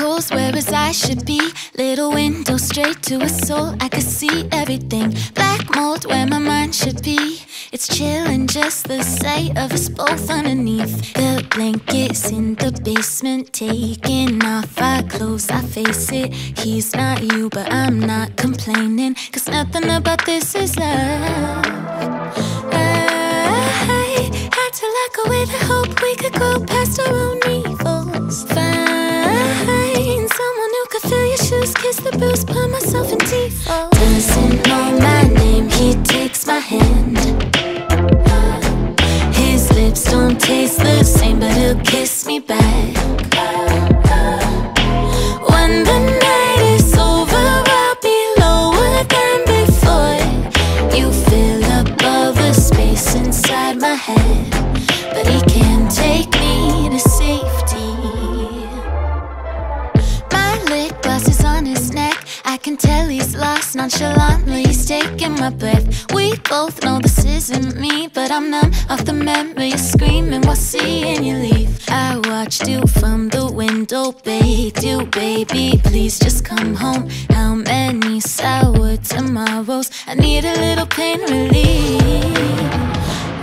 Spectacles where his eyes should be. Little window straight to his soul. I could see everything. Black mold where my mind should be. It's chilling just the sight of us both underneath. The blankets in the basement, taking off our clothes. I face it. He's not you, but I'm not complaining. Cause nothing about this is love. I had to go with the hope we could go past our own evils. Shoes, kiss the bruise, put myself in. Doesn't I can tell he's lost nonchalantly. He's taking my breath. We both know this isn't me, but I'm numb off the memory of screaming while seeing you leave. I watched you from the window, begged you, baby, please just come home. How many sour tomorrows? I need a little pain relief.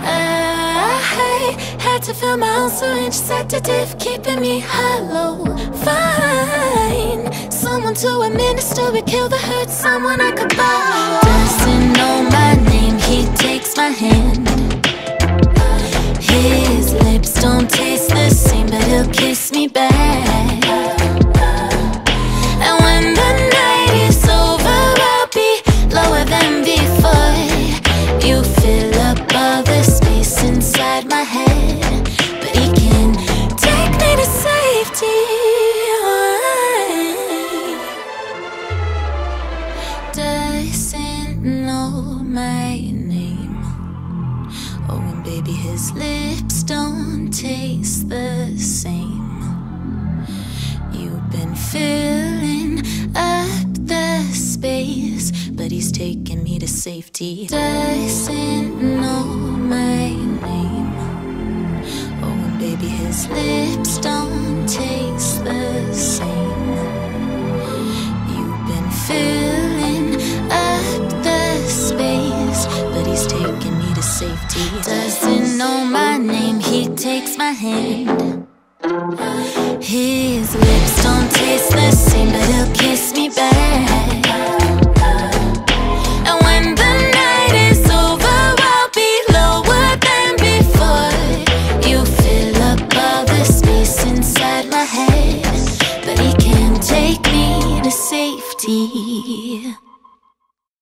I had to fill my own syringe sedative, keeping me hollow. Fine, someone to administer it, kill the hurt, someone I could borrow. Doesn't know my name, he takes my hand. His lips don't taste the same, but he'll kiss me back. And when the night is over, I'll be lower than before. You fill up all the space inside my head, my name. Oh, and baby, his lips don't taste the same. You've been filling up the space, but he's taking me to safety. Doesn't know my safety. Doesn't know my name, he takes my hand. His lips don't taste the same, but he'll kiss me back. And when the night is over, I'll be lower than before. You fill up all the space inside my head, but he can't take me to safety.